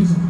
Listen.